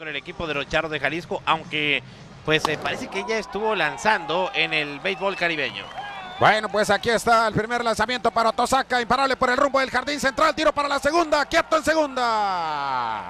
con el equipo de los Charros de Jalisco, aunque pues eh, parece que ella estuvo lanzando en el béisbol caribeño. Bueno, pues aquí está el primer lanzamiento para Tosaka, imparable por el rumbo del jardín central, tiro para la segunda, quieto en segunda.